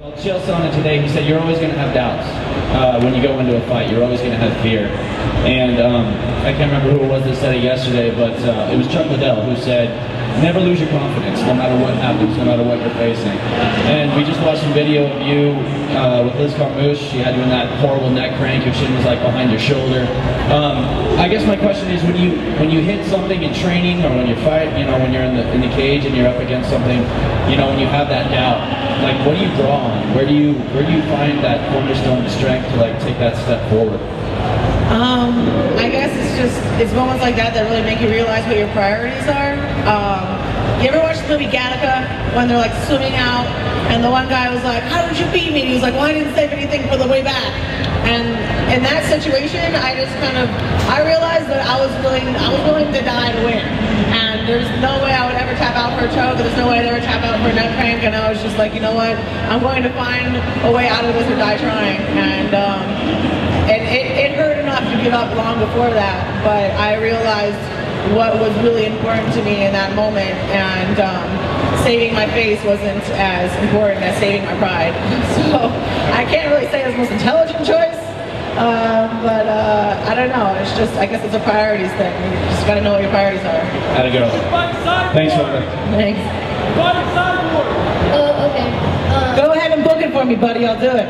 Well, Sonnen today, he said you're always going to have doubts uh, when you go into a fight. You're always going to have fear. And um, I can't remember who it was that said it yesterday, but uh, it was Chuck Liddell who said, never lose your confidence, no matter what happens, no matter what you're facing. And we just watched some video of you uh, with Liz Carmouche. She had you in that horrible neck crank. Your chin was like behind your shoulder. Um, I guess my question is, when you when you hit something in training or when you fight, you know, when you're in the in the cage and you're up against something, you know, when you have that doubt, like what do you draw on? Where do you where do you find that cornerstone of strength to like take that step forward? Um, I guess it's just it's moments like that that really make you realize what your priorities are. Um, you ever watch the movie Gattaca when they're like swimming out and the one guy was like, "How did you beat me?" And he was like, "Well, I didn't save anything for the way back." And in that situation, I just kind of I realized that I was willing I was willing to die to win. And there's no way I would ever tap out for a choke. There's no way I'd ever tap out for a neck crank. And I was just like, you know what? I'm going to find a way out of this or die trying. And um, it, it, it hurt enough to give up long before that, but I realized what was really important to me in that moment, and um, saving my face wasn't as important as saving my pride. So I can't really say it was the most intelligent choice, um, but uh, I don't know. It's just, I guess it's a priorities thing. You just got to know what your priorities are. How'd it go? Thanks, Robert. Thanks. Oh, okay. Um, Go ahead and book it for me, buddy. I'll do it.